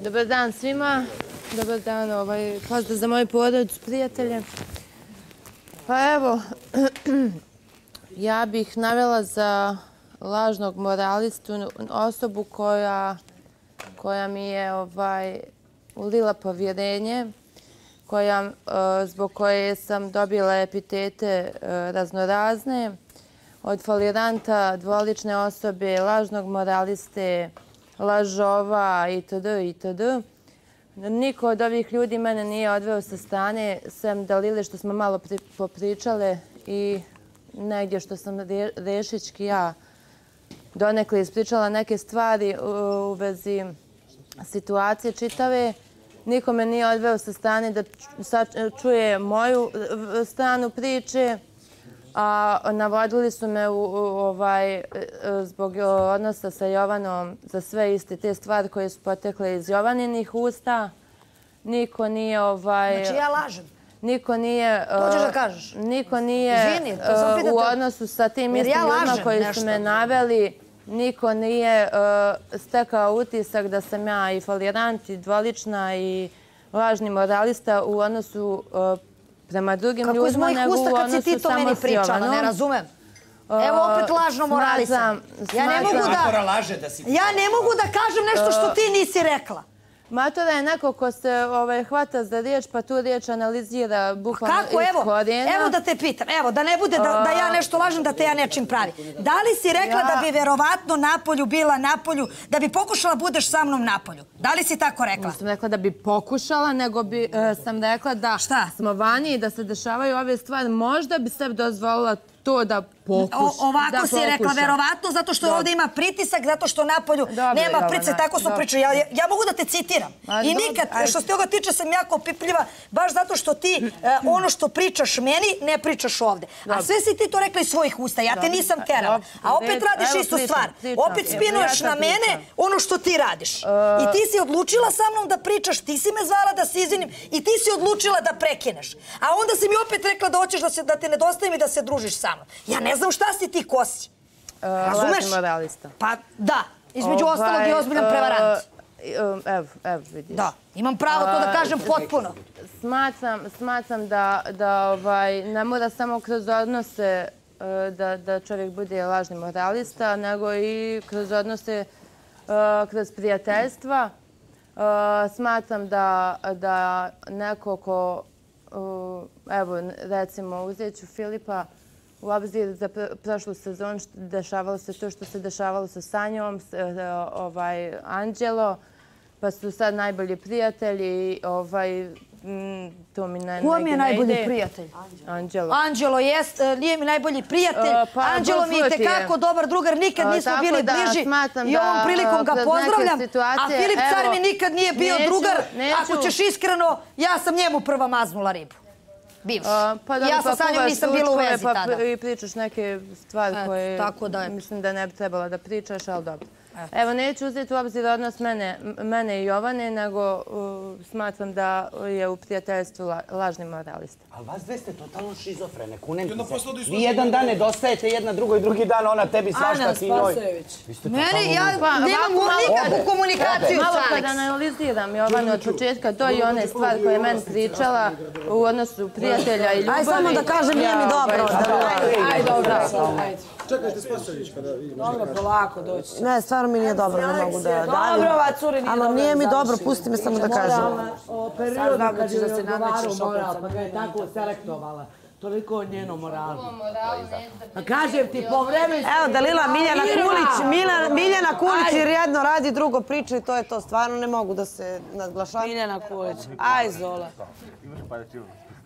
Dobar dan svima. Dobar dan, ovaj, pozdrav za moju porodicu, prijatelje. Pa evo, ja bih navela za lažnog moralistu osobu koja, koja mi je ovaj, ulila povjerenje, koja, eh, zbog koje sam dobila epitete e, raznorazne, od folijeranta, dvolične osobe, lažnog moraliste, lažova itd. itd. Niko od ovih ljudi mene nije odveo sa strane, sem Dalile što smo malo popričale i negdje što sam Rešićki ja donekle ispričala neke stvari u vezi situacije čitave. Niko me nije odveo sa strane da čuje moju stranu priče a navodili su me ovaj, zbog odnosa sa Jovanom za sve iste te stvari koje su potekle iz Jovaninih usta. Niko nije... Ovaj, znači ja lažem. Niko nije... Hoćeš da kažeš? Niko nije u odnosu sa tim istim ljudima koji su me naveli. Niko nije stekao utisak da sam ja i folirant, i dvolična, i lažni moralista u odnosu prema drugim ljudima, nego u odnosu samo s Jovanom. Kako iz mojih usta kad si ti to meni pričala, ne razumem. Evo opet lažno moralisam. Ja ne mogu da... Ja ne mogu da kažem nešto što ti nisi rekla. Matora je neko ko se ovaj, hvata za riječ, pa tu riječ analizira bukvalno iz korijena. Evo da te pitam, evo, da ne bude da, da ja nešto lažem, da te ja nečim pravi. Da li si rekla da bi verovatno Napolju bila Napolju, da bi pokušala budeš sa mnom Napolju? Da li si tako rekla? Nisam rekla da bi pokušala, nego bi, e, sam rekla da Šta? smo vani i da se dešavaju ove stvari. Možda bi se dozvolila to da pokuš. Ovako si rekla, verovatno, zato što ovdje ima pritisak, zato što napolju nema price, tako su pričali. Ja mogu da te citiram. I nikad, što se toga tiče, sam jako pipljiva, baš zato što ti e, ono što pričaš meni, ne pričaš ovdje. A sve si ti to rekla iz svojih usta, ja te nisam terala. A opet radiš istu stvar. Opet spinuješ na mene ono što ti radiš. E. I ti si odlučila sa mnom da pričaš, ti si me zvala da se izvinim i ti si odlučila da prekineš. A onda si mi opet rekla da hoćeš da te nedostavim i da se družiš sa mnom. Ja ne znam šta si ti kosi. Uh, Razumeš? moralista. Pa da, između ovaj, ostalog i ozbiljan uh, prevarant. Evo, evo vidiš. Da, imam pravo to da kažem potpuno. Smatram, smatram da, da ovaj, ne mora samo kroz odnose da, da čovjek bude lažni moralista, nego i kroz odnose kroz prijateljstva. Smatram da, da neko ko, evo, recimo, uzet ću Filipa, u obzir za prošlu sezon dešavalo se to što se dešavalo sa Sanjom, e, ovaj, Anđelo, pa su sad najbolji prijatelji. Ovaj, to mi ne, Ko mi je najbolji prijatelj? Anđelo. Anđelo jest, e, nije mi najbolji prijatelj. Uh, pa, Anđelo mi je tekako dobar drugar, nikad nismo uh, bili bliži. I ovom prilikom ga pozdravljam. A Filip Car mi nikad nije bio neću, drugar. Neću. Ako ćeš iskreno, ja sam njemu prva maznula ribu bivši. Pa ja sa Sanjom nisam bila u vezi pa tada. I pričaš neke stvari koje mislim da ne bi trebala da pričaš, ali dobro. Evo, neću uzeti u obzir odnos mene i Jovane, nego smatram da je u prijateljstvu lažni moralista. Ali vas dve ste totalno šizofrene, kunem ti se. Vi jedan dan nedostajete jedna drugo i drugi dan ona tebi svašta ti njoj. Ana Spasojević. Meni, ja nemam nikakvu komunikaciju sa Alex. Malo kad analiziram Jovanu od početka, to je one stvari koje je meni pričala u odnosu prijatelja i ljubavi. Aj samo da kažem, nije mi dobro. Aj, dobro. Čekajte Spasojević pa da vidimo. Dobro, polako doći. Ne, stvarno mi nije dobro, ne mogu da. Dobro, ova curi nije dobro. Ali nije mi dobro, pusti me samo da kažem. O periodu kad je odgovaru moral, pa ga je tako selektovala. Toliko o njenom moralu. Pa kažem ti, po vremenu... Evo, Dalila, Miljana Kulić, Miljana Kulić jer jedno radi, drugo priča i to je to. Stvarno ne mogu da se nadglašam. Miljana Kulić, aj Zola. Imaš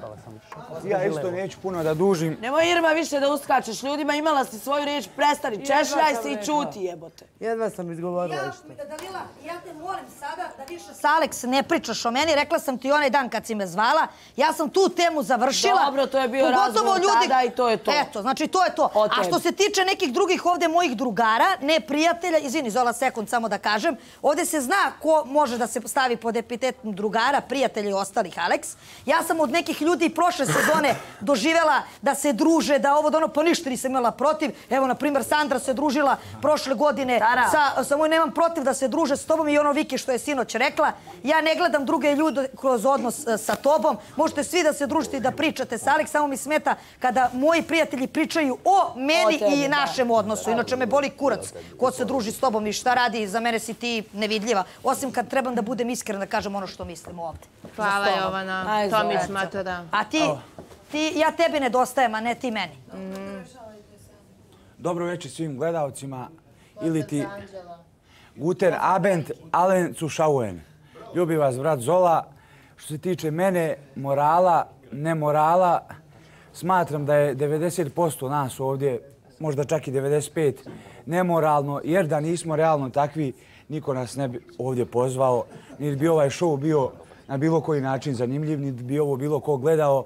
pa da Ja isto neću puno da dužim. Nemoj Irma više da uskačeš ljudima, imala si svoju riječ, prestani, češljaj se i čuti jebote. Jedva sam izgovorila isto. Dalila, ja te molim sada da više s Alex ne pričaš o meni, rekla sam ti onaj dan kad si me zvala, ja sam tu temu završila. Dobro, to je bio razgovor tada i to je to. Eto, znači to je to. A što se tiče nekih drugih ovdje mojih drugara, ne prijatelja, izvini, Zola, sekund samo da kažem, ovdje se zna ko može da se stavi pod epitetom drugara, prijatelja i ostalih Alex. Ja sam od nekih ljudi ljudi prošle sezone doživela da se druže, da ovo da ono pa ništa nisam imala protiv. Evo, na primjer, Sandra se družila prošle godine sa, sa moj nemam protiv da se druže s tobom i ono Viki što je sinoć rekla. Ja ne gledam druge ljude kroz odnos e, sa tobom. Možete svi da se družite i da pričate sa Alex, samo mi smeta kada moji prijatelji pričaju o meni i našem odnosu. Inače me boli kurac ko se druži s tobom i šta radi, za mene si ti nevidljiva. Osim kad trebam da budem iskrena da kažem ono što mislim ovdje. Hvala Jovana, Tomić Matora. A ti, ti, ja tebi nedostajem, a ne ti meni. Dobro večer svim gledalcima. Ili ti... Guten Abend, Allen Zuschauern. Ljubi vas, brat Zola. Što se tiče mene, morala, ne morala, smatram da je 90% nas ovdje, možda čak i 95%, nemoralno, jer da nismo realno takvi, niko nas ne bi ovdje pozvao, niti bi ovaj show bio na bilo koji način zanimljiv, niti bi ovo bilo ko gledao,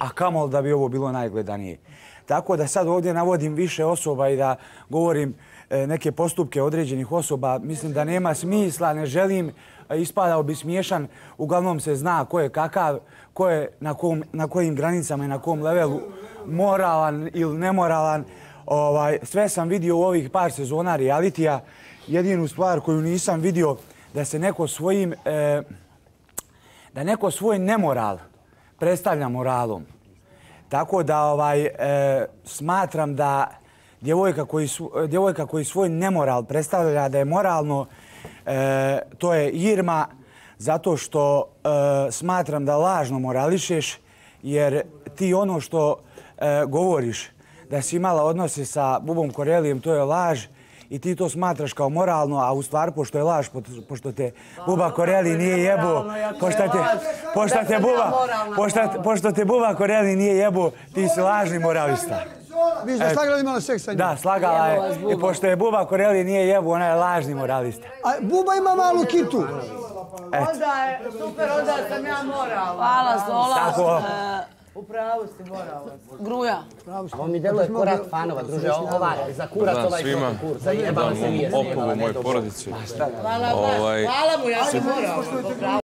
a kamol da bi ovo bilo najgledanije. Tako da sad ovdje navodim više osoba i da govorim e, neke postupke određenih osoba, mislim da nema smisla, ne želim, ispadao bi smiješan, uglavnom se zna ko je kakav, ko je na, kom, na kojim granicama i na kom levelu moralan ili nemoralan. Ovaj, sve sam vidio u ovih par sezona realitija. Jedinu stvar koju nisam vidio da se neko svojim, e, da neko svoj nemoral predstavlja moralom. Tako da ovaj e, smatram da djevojka koji, su, e, djevojka koji svoj nemoral predstavlja da je moralno, e, to je Irma, zato što e, smatram da lažno morališeš, jer ti ono što e, govoriš da si imala odnose sa Bubom Korelijem, to je laž i ti to smatraš kao moralno, a u stvari, pošto je laž, pošto te Buba Koreli nije jebo, pošto te, pošto te Buba, pošto, pošto te Buba Koreli nije jebo, ti si lažni moralista. Vi ste slagala imala seks sa njim? Da, slagala je. I pošto je Buba Koreli nije jebo, ona je lažni moralista. A Buba ima malu kitu. Onda je super, onda sam ja morala. Hvala, Zola. Tako. U pravu si morala. Gruja. Ovo mi deluje ko rat fanova, druže. Ova, za kurac ovaj svima. kur. Za jebala se nije. Opovu moje porodice. Hvala, hvala mu, ja sam morala.